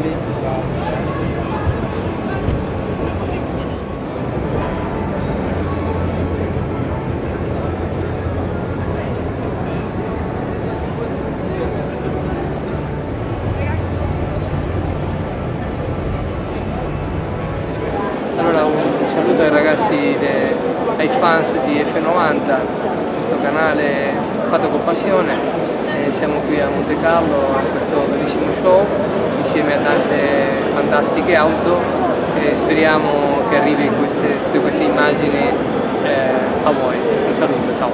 Vedi? Allora un saluto ai ragazzi, de, ai fans di F90, questo canale fatto con passione. E siamo qui a Monte Carlo a questo bellissimo show insieme a tante fantastiche auto e speriamo che arrivi queste, tutte queste immagini eh, a voi. Un saluto, ciao!